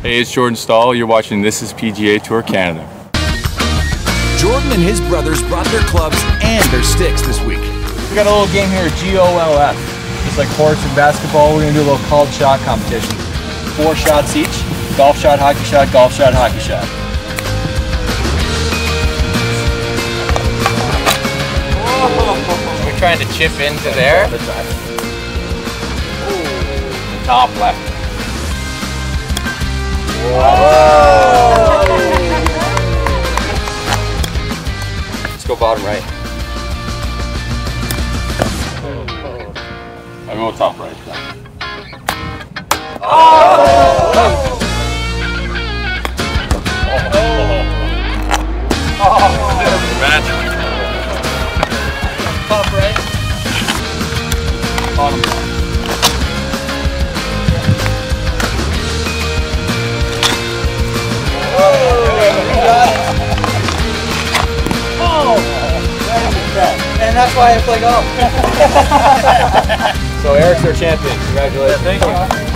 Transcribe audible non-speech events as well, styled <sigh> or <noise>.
Hey, it's Jordan Staal. You're watching This is PGA Tour Canada. Jordan and his brothers brought their clubs and their sticks this week. We got a little game here, at G-O-L-F. Just like horse and basketball, we're gonna do a little called shot competition. Four shots each, golf shot, hockey shot, golf shot, hockey shot. We're trying to chip into there. The top left. Go bottom right. I go top right. Top right. Bottom that's why I play golf. <laughs> so Eric's our champion. Congratulations. Thank you.